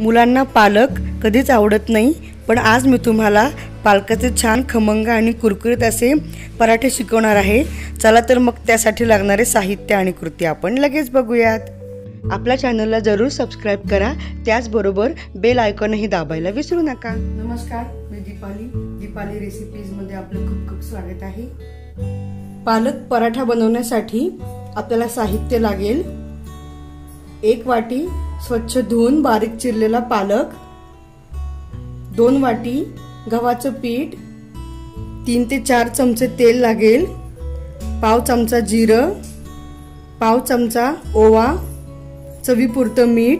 मुलांना पालक कधीच आवडत नाही पण आज मी तुम्हाला पालकाचे छान खमंग आणि कुरकुरीत असे पराठे शिकवणार आहे. चला तर मग त्यासाठी लागणारे साहित्य आणि कृती आपण लगेच बघूयात. आपल्या चॅनलला जरूर सबस्क्राईब करा. त्याचबरोबर बेल आयकॉनही दाबायला विसरू नका. नमस्कार मी दीपाली. दीपाली रेसिपीजमध्ये आपलं खूप खूप स्वागत आहे. पालक पराठा बनवण्यासाठी आपल्याला साहित्य लागेल. एक वाटी स्वच्छ धुवून बारीक चिरलेला पालक दोन वाटी गव्हाचं पीठ तीन ते चार चमचे तेल लागेल पाव चमचा जिरं पाव चमचा ओवा चवीपुरतं मीठ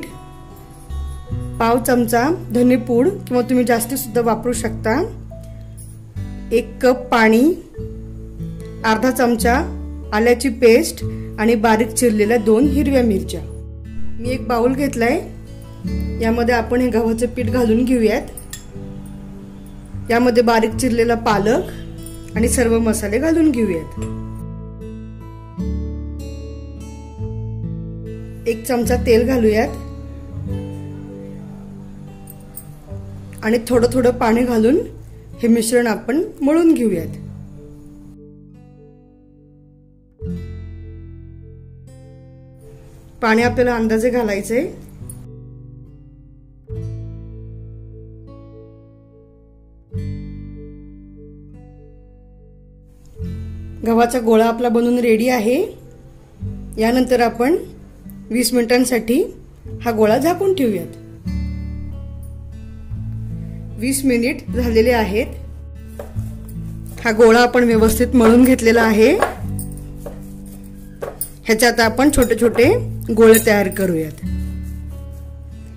पाव चमचा धनेपूड किंवा तुम्ही जास्तीसुद्धा वापरू शकता एक कप पाणी अर्धा चमचा आल्याची पेस्ट आणि बारीक चिरलेल्या दोन हिरव्या मिरच्या. मी एक बाउल घेतलाय. यामध्ये आपण हे गव्हाचं पीठ घालून घेऊयात. यामध्ये बारीक चिरलेला पालक आणि सर्व मसाले घालून घेऊयात. एक चमचा तेल घालूयात. आणि थोडं थोडं पाणी घालून हे मिश्रण आपण मळून घेऊयात. पाणी आपल्याला अंदाजे घालायचंय गव्हाचा गोळा आपला बनवून रेडी आहे. यानंतर आपण वीस मिनिटांसाठी हा गोळा झाकून ठेवूयात. वीस मिनिट झालेले आहेत. हा गोळा आपण व्यवस्थित मळून घेतलेला आहे. ह्याच्यात आपण छोटे छोटे गोळे तयार करूयात.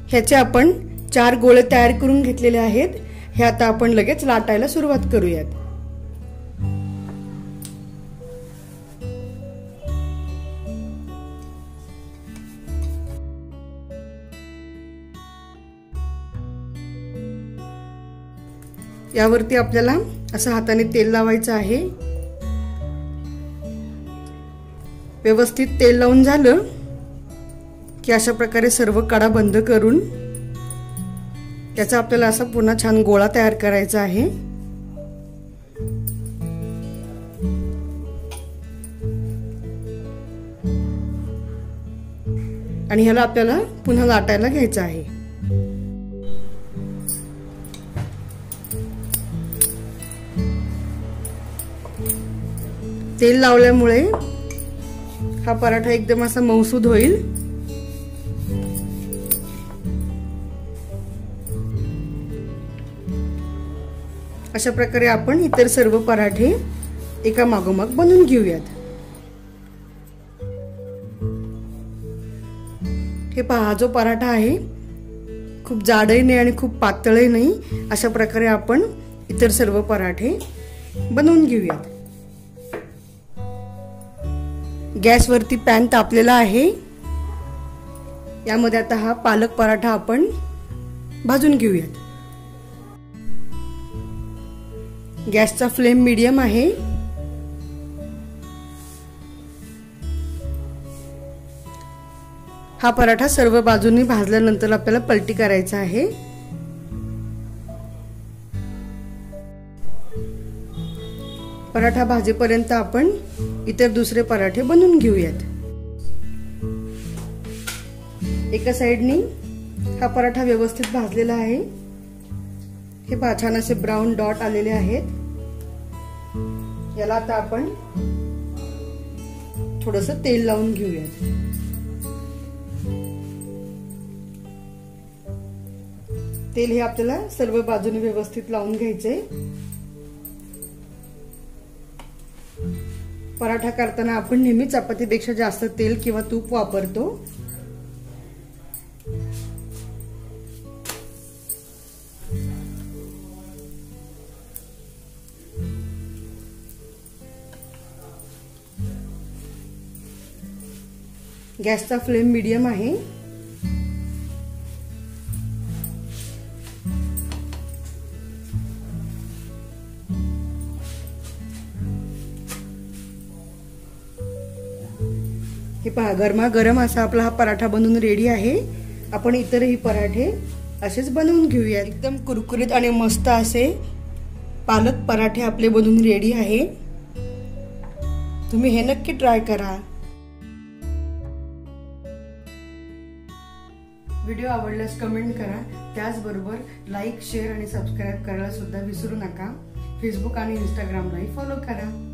ह्याचे आपण चार गोळे तयार करून घेतलेले आहेत. हे आता आपण लगेच लाटायला सुरुवात करूयात. यावरती आपल्याला असं हाताने तेल लावायचं आहे. व्यवस्थित तेल लावून झालं की अशा प्रकारे सर्व कडा बंद करून त्याचा आपल्याला असा पुन्हा छान गोळा तयार करायचा आहे. आणि ह्याला आपल्याला पुन्हा लाटायला घ्यायचं आहे. तेल लावल्यामुळे हा पराठा एकदम असा मौसूद होईल. अशा प्रकारे आपण इतर सर्व पराठे एका मागोमाग बनवून घेऊयात. हे पहा जो पराठा आहे खूप जाडही नाही आणि खूप पातळही नाही अशा प्रकारे आपण इतर सर्व पराठे बनवून घेऊयात. गॅसवरती पॅन तापलेला आहे. यामध्ये आता हा पालक पराठा आपण भाजून घेऊयात. गॅसचा फ्लेम मीडियम आहे. हा पराठा सर्व बाजूंनी भाजल्यानंतर आपल्याला पलटी करायचा आहे. पराठा भाजेपर्यंत आपण इतर दुसरे पराठे बनवून घेऊयात. एका साइडनी हा पराठा व्यवस्थित भाजलेला आहे. हे पहा छान असे ब्राऊन डॉट आलेले आहेत. याला आता आपण थोडस तेल लावून घेऊयात. तेल हे आपल्याला सर्व बाजूने व्यवस्थित लावून घ्यायचंय. पराठा करताना आपण नेहमी चपातीपेक्षा जास्त तेल किंवा तूप वापरतो. गॅसचा फ्लेम मीडियम आहे. हे पहा गरमा गरम असा आपला हा पराठा बनवून रेडी आहे. आपण इतरही पराठे असेच बनवून घेऊया एकदम कुरकुरीत आणि मस्त असे पालक पराठे आपले बनवून रेडी आहे. तुम्ही हे नक्की ट्राय करा. व्हिडिओ आवडल्यास कमेंट करा. त्याचबरोबर लाईक शेअर आणि सबस्क्राईब करायला सुद्धा विसरू नका. फेसबुक आणि इंस्टाग्रामलाही फॉलो करा.